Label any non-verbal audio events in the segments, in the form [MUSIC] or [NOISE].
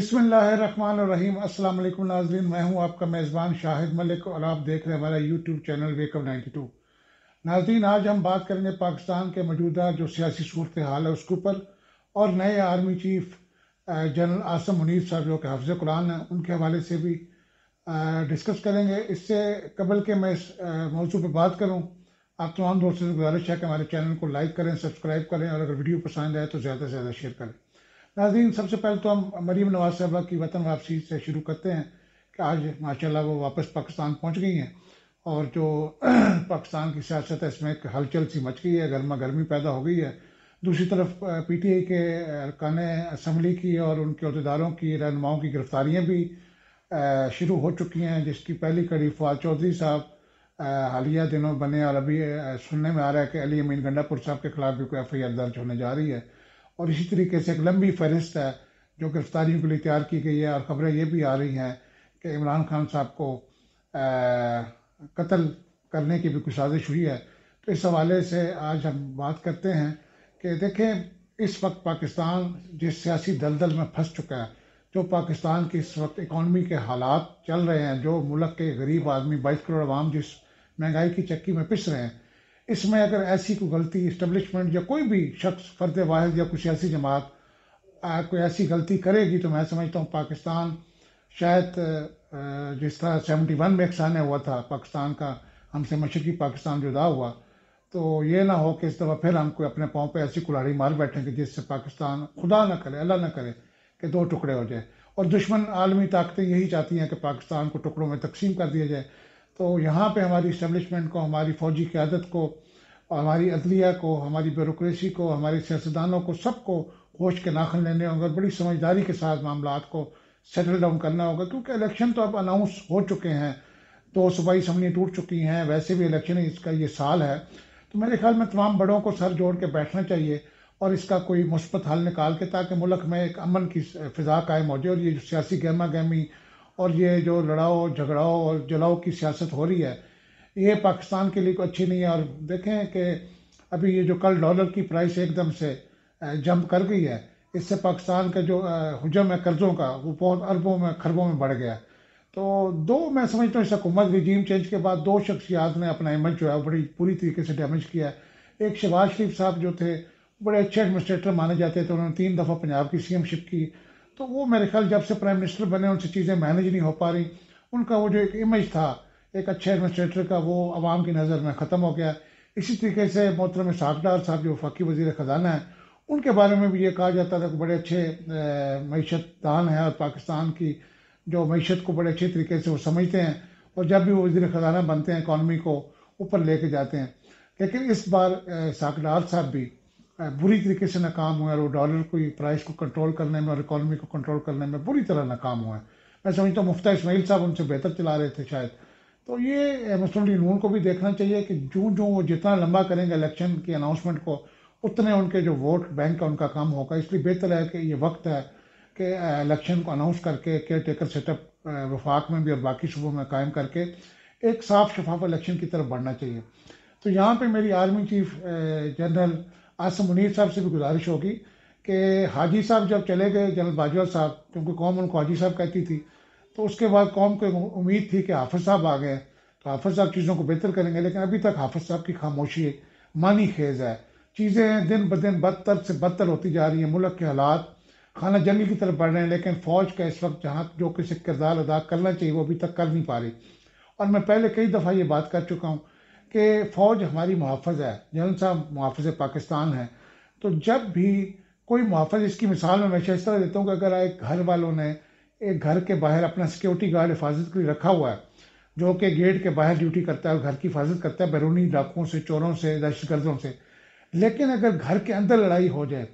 बसमीम अस्सलाम वालेकुम नाजरीन, मैं हूँ आपका मेज़बान शाहिद मलिक और आप देख रहे हैं हमारा यूट्यूब चैनल वेकअप 92 नाजरीन, आज हम बात करेंगे पाकिस्तान के मौजूदा जो सियासी सूरत हाल है उसके ऊपर और नए army chief general Asim Munir साहब जो कि हफ्ज़ कुरान हैं, उनके हवाले से भी डिस्कस करेंगे। इससे कबल के मैं इस मौजू पर बात करूँ, आप तमाम दोस्तों से गुजारिश है कि हमारे चैनल को लाइक करें सब्सक्राइब करें और अगर वीडियो पसंद आए तो ज़्यादा से ज़्यादा शेयर करें। नाजीन सबसे पहले तो हम मरीम नवाज़ साहबा की वतन वापसी से शुरू करते हैं कि आज, माशाल्लाह, वो वापस पाकिस्तान पहुँच गई हैं और जो [CLEARS THROAT] पाकिस्तान की सियासत है, इसमें एक हलचल सी मच गई है, गर्मा गर्मी पैदा हो गई है। दूसरी तरफ़ पीटीआई के अरकान असम्बली की और उनके अहदेदारों की रहनुमाओं की गिरफ्तारियाँ भी शुरू हो चुकी हैं, जिसकी पहली कड़ी फवाद चौधरी साहब हालिया दिनों बने और अभी सुनने में आ रहा है कि अली अमीन गंडापुर साहब के खिलाफ भी कोई एफ़ आई आर दर्ज होने जा रही है। और इसी तरीके से एक लंबी फहरिस्त है जो गिरफ्तारियों के लिए तैयार की गई है और खबरें ये भी आ रही हैं कि इमरान खान साहब को कत्ल करने की भी कुछ साजिश हुई है। तो इस हवाले से आज हम बात करते हैं कि देखें, इस वक्त पाकिस्तान जिस सियासी दलदल में फंस चुका है, जो पाकिस्तान की इस वक्त इकॉनमी के हालात चल रहे हैं, जो मुल्क के गरीब आदमी, बाईस करोड़ आवाम जिस महँगाई की चक्की में पिस रहे हैं इसमें अगर ऐसी कोई गलती इस्टबलिशमेंट या कोई भी शख्स, फर्द वाहिद या कुछ ऐसी जमात कोई ऐसी गलती करेगी तो मैं समझता हूँ पाकिस्तान शायद जिस तरह सेवेंटी वन में एक सान्य हुआ था, पाकिस्तान का, हमसे मशरकी पाकिस्तान जुदा हुआ तो ये ना हो कि इस दफ़ा फिर हम कोई अपने पाँव पे ऐसी कुल्हाड़ी मार बैठेंगे जिससे पाकिस्तान खुदा ना करे, अल्लाह ना करे कि दो टुकड़े हो जाए। और दुश्मन आलमी ताकतें यही चाहती हैं कि पाकिस्तान को टुकड़ों में तकसीम कर दिया जाए। तो यहाँ पे हमारी इस्टबलिशमेंट को, हमारी फ़ौजी क्यादत को, हमारी अदलिया को, हमारी ब्यूरोसी को, हमारे सियासतदानों को सबको होश के नाखन लेने होंगे और बड़ी समझदारी के साथ मामला को सेटल डाउन करना होगा, क्योंकि इलेक्शन तो अब अनाउंस हो चुके हैं। दो सूबाई असम्बली टूट चुकी हैं, वैसे भी इलेक्शन इसका ये साल है। तो मेरे ख्याल में तमाम बड़ों को सर जोड़ के बैठना चाहिए और इसका कोई मुस्बत हल निकाल के, ताकि मुल्क में एक अमन की फ़िज़ा कायम हो जाए और ये जो सियासी गहमा गहमी और ये जो लड़ाओ, झगड़ाओ और जलाओ की सियासत हो रही है, ये पाकिस्तान के लिए कोई अच्छी नहीं है। और देखें कि अभी ये जो कल डॉलर की प्राइस एकदम से जंप कर गई है, इससे पाकिस्तान का जो हजम है कर्ज़ों का, वो बहुत अरबों में, खरबों में बढ़ गया तो दो, मैं समझता हूँ इस हुकूमत रिजीम चेंज के बाद दो शख्सियात ने अपना इमेज जो है बड़ी पूरी तरीके से डैमेज किया है। एक शहबाज शरीफ साहब जो थे, बड़े अच्छे एडमिनिस्ट्रेटर माने जाते थे, उन्होंने तीन दफ़ा पंजाब की सी की। तो वो मेरे ख्याल जब से प्राइम मिनिस्टर बने, उनसे चीज़ें मैनेज नहीं हो पा रही। उनका वो जो एक इमेज था, एक अच्छे एडमिनिस्ट्रेटर का, वो आवाम की नज़र में ख़त्म हो गया। इसी तरीके से मोहतरम साकडार साहब, जो फ़ाकी वज़ीर ख़जाना है, उनके बारे में भी ये कहा जाता था कि बड़े अच्छे मीशत दान हैं और पाकिस्तान की जो मीशत को बड़े अच्छे तरीके से वो समझते हैं और जब भी वो वजी ख़जाना बनते हैं, इकॉनमी को ऊपर लेके जाते हैं। लेकिन इस बार साकडार साहब भी बुरी तरीके से नाकाम हुए और वो डॉलर को प्राइस को कंट्रोल करने में और इकॉनमी को कंट्रोल करने में बुरी तरह नाकाम हुए मैं समझता हूँ मुफ्ता इसमाइल साहब उनसे बेहतर चला रहे थे शायद। तो ये मुस्लिम लीग नून को भी देखना चाहिए कि जो जो वो जितना लंबा करेंगे इलेक्शन की अनाउंसमेंट को, उतने उनके जो वोट बैंक का उनका काम होगा। इसलिए बेहतर है कि ये वक्त है कि इलेक्शन को अनाउंस करके केयर टेकर सेटअप वफाक में भी और बाकी सूबों में कायम करके एक साफ़ शफाफ इलेक्शन की तरफ़ बढ़ना चाहिए। तो यहाँ पे मेरी army chief general Asim Munir साहब से भी गुजारिश होगी कि हाजी साहब जब चले गए, जनरल बाजवा साहब, क्योंकि कौम उनको हाजी साहब कहती थी तो उसके बाद कौम को उम्मीद थी कि हाफिज साहब आ गए तो हाफिज साहब चीज़ों को बेहतर करेंगे, लेकिन अभी तक हाफिज साहब की खामोशी मानी खेज है। चीज़ें दिन ब दिन बदतर से बदतर होती जा रही हैं, मुल्क के हालात, खाना जंगल की तरफ़ बढ़ रहे हैं, लेकिन फ़ौज का इस वक्त जहाँ जो किसी किरदार अदा करना चाहिए, वो अभी तक कर नहीं पा रही। और मैं पहले कई दफ़ा ये बात कर चुका हूँ कि फ़ौज हमारी मुहाफ़ है, जनरल साहब मुहाफ़ पाकिस्तान है। तो जब भी कोई मुहाफ़ इसकी मिसाल में मैं इस तरह देता हूँ कि अगर एक घर वालों ने एक घर के बाहर अपना सिक्योरिटी गार्ड हिफाजत के लिए रखा हुआ है, जो कि गेट के बाहर ड्यूटी करता है और घर की हिफाजत करता है बैरूनी डाकुओं से, चोरों से, दहशत गर्दों से। लेकिन अगर घर के अंदर लड़ाई हो जाए,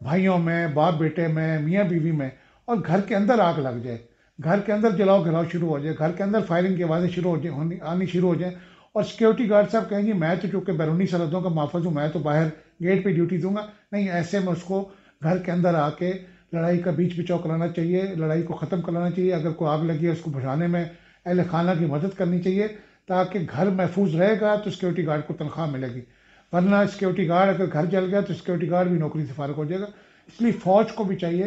भाइयों में, बाप बेटे में, मियाँ बीवी में, और घर के अंदर आग लग जाए, घर के अंदर जलाओ घिलाओ शुरू हो जाए, घर के अंदर फायरिंग की आवाज़ें शुरू हो जाए आनी शुरू हो जाए और सिक्योरिटी गार्ड साहब कहेंगे, मैं तो चूँकि बैरूनी सरहदों का माफज हूँ, मैं तो बाहर गेट पे ड्यूटी दूँगा। नहीं, ऐसे में उसको घर के अंदर आके लड़ाई का बीच बिचाव कराना चाहिए, लड़ाई को ख़त्म कराना चाहिए। अगर कोई आग लगी है, उसको बुझाने में अहल खाना की मदद करनी चाहिए, ताकि घर महफूज रहेगा तो सिक्योरिटी गार्ड को तनख्वाह मिलेगी। वरना सिक्योरिटी गार्ड अगर घर जल गया तो सिक्योरिटी गार्ड भी नौकरी से फारग हो जाएगा। इसलिए फ़ौज को भी चाहिए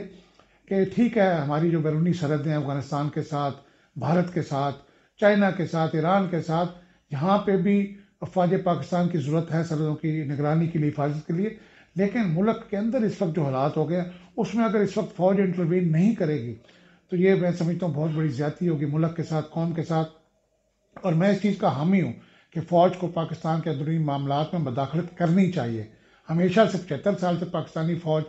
कि ठीक है, हमारी जो बैरूनी सरहदें हैं अफ़गानिस्तान के साथ, भारत के साथ, चाइना के साथ, ईरान के साथ यहाँ पे भी अफवाज पाकिस्तान की ज़रूरत है सरहदों की निगरानी के लिए हिफाजत के लिए। लेकिन मुल्क के अंदर इस वक्त जो हालात हो गए उसमें अगर इस वक्त फ़ौज इंटरवीन नहीं करेगी तो ये मैं समझता हूँ बहुत बड़ी ज़्यादा होगी मुल्क के साथ कौम के साथ। और मैं इस चीज़ का हामी हूँ कि फ़ौज को पाकिस्तान के अंदरूनी मामला में मदाखलत करनी चाहिए। हमेशा से पचहत्तर साल से पाकिस्तानी फ़ौज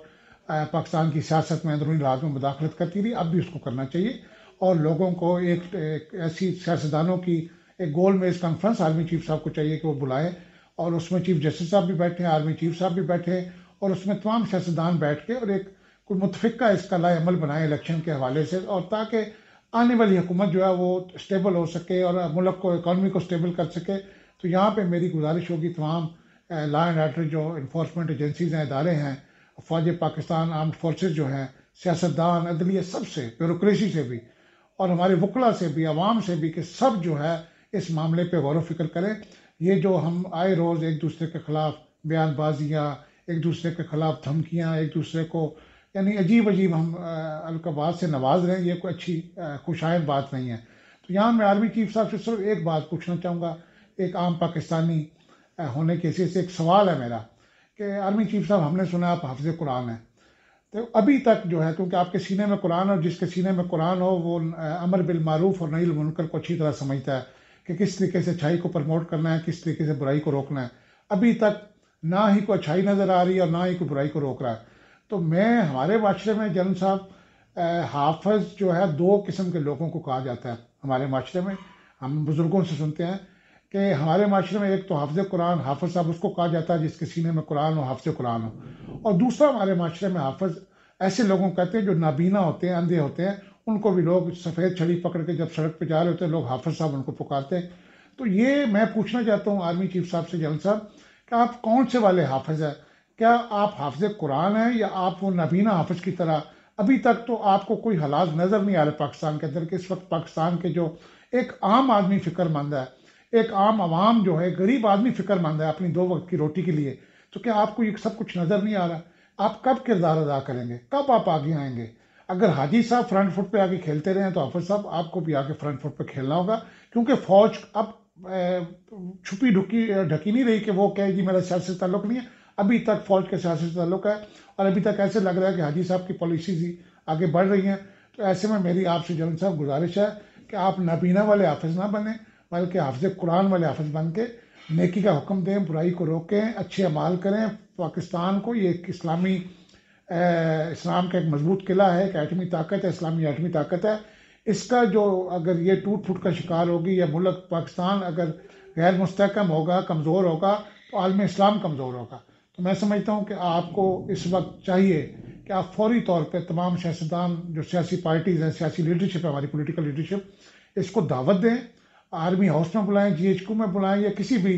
पाकिस्तान की सियासत में अंदरूनी राज में मुदाखलत करती रही अब भी उसको करना चाहिए। और लोगों को एक, एक ऐसी सियासतदानों की एक गोल मेज कॉन्फ्रेंस आर्मी चीफ साहब को चाहिए कि वो बुलाएँ, और उसमें चीफ जस्टिस साहब भी बैठे आर्मी चीफ साहब भी बैठे और उसमें तमाम सियासतदान बैठ के और एक कोई मुतफ़ा इसका लाए अमल बनाए इलेक्शन के हवाले से, और ताकि आने वाली हुकूमत जो है वो स्टेबल हो सके और मुल्क को इकानमी को स्टेबल कर सके। तो यहाँ पर मेरी गुजारिश होगी तमाम लॉ एंड आर्डर जो इन्फोर्समेंट एजेंसीज हैं, इदारे हैं, फौज पाकिस्तान आर्म फोर्सेज जो हैं, सियासतदान, अदलिया सबसे ब्यूरोसी से भी, और हमारे वकला से भी, आवाम से भी, कि सब जो है इस मामले पे गौर फ़िक्र करें। ये जो हम आए रोज़ एक दूसरे के ख़िलाफ़ बयानबाजियाँ, एक दूसरे के ख़िलाफ़ धमकियाँ, एक दूसरे को यानी अजीब अजीब हम अलकबाज से नवाज़ रहे हैं ये कोई अच्छी खुशाइन बात नहीं है। तो यहाँ मैं आर्मी चीफ साहब से सिर्फ़ एक बात पूछना चाहूँगा। एक आम पाकिस्तानी होने के से एक सवाल है मेरा कि आर्मी चीफ साहब, हमने सुना आप हाफज कुरान हैं। तो अभी तक जो है, क्योंकि आपके सीने में कुरान और जिसके सीने में कुरान हो, वो अमर बिल मारूफ और नईल मुनकर को अच्छी तरह समझता है। कि किस तरीके से अच्छाई को प्रमोट करना है, किस तरीके से बुराई को रोकना है। अभी तक ना ही कोई अच्छाई नज़र आ रही है और ना ही कोई बुराई को रोक रहा है। तो मैं, हमारे माशरे में जन साहब हाफज जो है, दो किस्म के लोगों को कहा जाता है हमारे माशरे में। हम बुज़ुर्गों से सुनते हैं कि हमारे माशरे में एक तो हाफज कुरान, हाफज साहब उसको कहा जाता है जिसके सीने में कुरान हो, हाफज कुरान हो। और दूसरा हमारे माशरे में हाफज ऐसे लोगों को कहते हैं जो नाबीना होते हैं, अंधे होते हैं उनको भी लोग सफ़ेद छड़ी पकड़ के जब सड़क पर जा रहे होते हैं, लोग हाफज साहब उनको पुकारते हैं। तो ये मैं पूछना चाहता हूँ आर्मी चीफ साहब से, जनरल साहब, कि आप कौन से वाले हाफज हैं? क्या आप हाफज कुरान हैं या आप वो नबीना हाफज की तरह? अभी तक तो आपको कोई हालात नज़र नहीं आ रहे पाकिस्तान के अंदर, कि इस वक्त पाकिस्तान के जो एक आम आदमी फिक्रमंद है, एक आम आवाम जो है, गरीब आदमी फिक्रमंद है अपनी दो वक्त की रोटी के लिए तो क्या आपको ये सब कुछ नज़र नहीं आ रहा? आप कब किरदार अदा करेंगे? कब आप आगे आएँगे? अगर हाजी साहब फ्रंट फुट पे आके खेलते रहे तो हाफिज साहब, आपको भी आके फ्रंट फुट पे खेलना होगा। क्योंकि फौज अब छुपी ढुकी, ढकी नहीं रही कि वो कहे, जी, मेरा सियासी ताल्लुक नहीं है। अभी तक फौज के सियासी ताल्लुक है, और अभी तक ऐसे लग रहा है कि हाजी साहब की पॉलिसीज़ ही आगे बढ़ रही हैं। तो ऐसे में मेरी आपसे जनरल साहब गुजारिश है कि आप नबीना वाले हाफिज ना बने, बल्कि हाफज कुरान वाले हाफिज बन के नेकी का हुक्म दें, बुराई को रोकें, अच्छे अमाल करें। पाकिस्तान को ये एक इस्लामी इस्लाम का एक मज़बूत किला है, एक एटमी ताकत है, इस्लामी एटमी ताकत है। इसका जो अगर ये टूट फूट का शिकार होगी या मुल्क पाकिस्तान अगर गैर मुस्तकम होगा, कमज़ोर होगा तो आलम इस्लाम कमज़ोर होगा। तो मैं समझता हूँ कि आपको इस वक्त चाहिए कि आप फौरी तौर पर तमाम सियासतदान, जो सियासी पार्टीज़ हैं, सियासी लीडरशिप है, हमारी पोलिटिकल लीडरशिप, इसको दावत दें। आर्मी हाउस में बुलाएँ जी एच क्यू में बुलाएँ, या किसी भी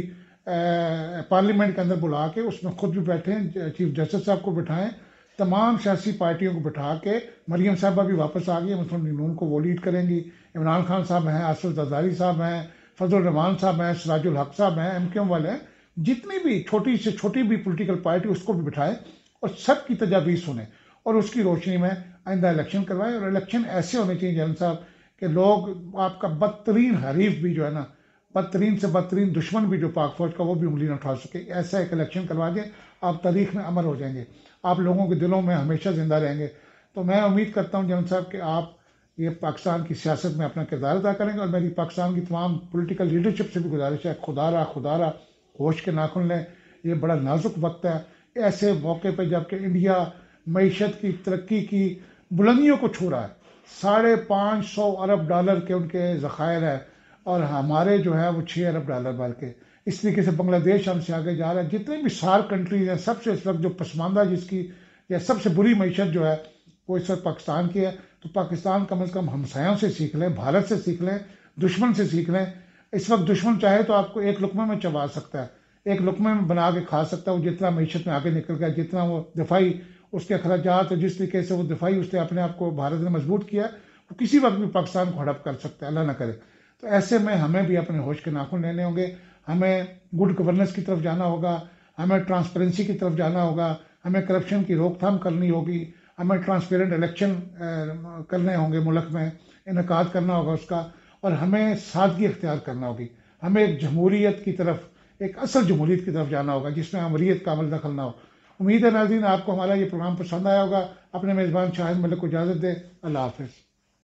पार्लियामेंट के अंदर बुला के उसमें खुद भी बैठें, चीफ जस्टिस साहब को बिठाएँ तमाम सियासी पार्टियों को बिठा के मरियम साहबा भी वापस आ गई मुस्लिम लीग नून को वो लीड करेंगी। इमरान खान साहब हैं, आसफ जरदारी साहब हैं, फजल रहमान साहब हैं, सराजुल हक साहब हैं, एम के एम वाले हैं। जितनी भी छोटी से छोटी भी पोलिटिकल पार्टी उसको भी बिठाए और सबकी तजावीज़ सुने और उसकी रोशनी में आइंदा इलेक्शन करवाए। और इलेक्शन ऐसे होने चाहिए जैन साहब कि लोग आपका बदतरीन हरीफ भी जो है ना बदतरीन से बदतरीन दुश्मन भी जो पाक फौज का वो भी उंगली न उठा सके। ऐसा एक इलेक्शन करवा के आप तारीख में अमर हो जाएँगे। आप लोगों के दिलों में हमेशा ज़िंदा रहेंगे। तो मैं उम्मीद करता हूँ, जनरल साहब, कि आप ये पाकिस्तान की सियासत में अपना किरदार अदा करेंगे और मेरी पाकिस्तान की तमाम पोलिटिकल लीडरशिप से भी गुजारिश है खुदा रहा खुदारा खुदारा, होश के नाखुन लें। ये बड़ा नाजुक वक्त है। ऐसे मौके पर जबकि इंडिया मीशत की तरक्की की बुलंदियों को छू रहा है। साढ़े पाँच सौ अरब डॉलर के उनके ज़खायर है। और हमारे जो है वो छः अरब डॉलर भर के। इस तरीके से बांग्लादेश हमसे आगे जा रहा है। जितने भी सार कंट्रीज़ हैं, सबसे इस वक्त जो पसमानदा जिसकी या सबसे बुरी मीशत जो है, वो इस वक्त पाकिस्तान की है। तो पाकिस्तान कम अज़ कम हमसायों से सीख लें, भारत से सीख लें, दुश्मन से सीख लें। इस वक्त दुश्मन चाहे तो आपको एक लुकमे में चबा सकता है। एक लुकमे में बना के खा सकता है, वो जितना मीशत में आगे निकल गया, जितना वो दिफाई, उसके अखराज और जिस तरीके से वो दिफाई उसने अपने आप को भारत ने मज़बूत किया, वो किसी वक्त भी पाकिस्तान को हड़प कर सकता है। अल्लाह ना करे। तो ऐसे में हमें भी अपने होश के नाखुन लेने होंगे। हमें गुड गवर्नेंस की तरफ़ जाना होगा। हमें ट्रांसपेरेंसी की तरफ़ जाना होगा। हमें करप्शन की रोकथाम करनी होगी। हमें ट्रांसपेरेंट इलेक्शन करने होंगे मुल्क में। इनका करना होगा उसका। और हमें सादगी इख्तियार करना होगी। हमें एक जमहूरीत की तरफ़, एक असल जमहूरीत की तरफ़ जाना होगा जिसमें अमरीत का अमल दखल ना हो। उम्मीद है नाजीन आपको हमारा ये प्रोग्राम पसंद आया होगा। अपने मेज़बान शाहिद मलिक को इजाज़त दे। अल्लाह हाफिज़।